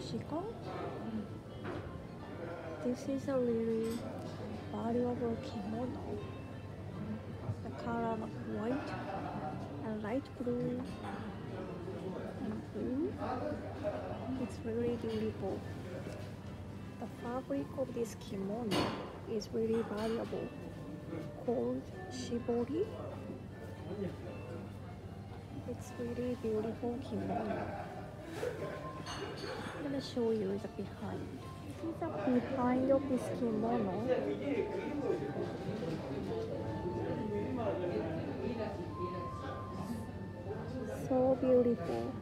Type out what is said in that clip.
Yoshiko. This is a really valuable kimono. The color of white and light blue and blue. It's really beautiful. The fabric of this kimono is really valuable, called shibori. It's really beautiful kimono. Show you the behind. This is the behind of this kimono. So beautiful.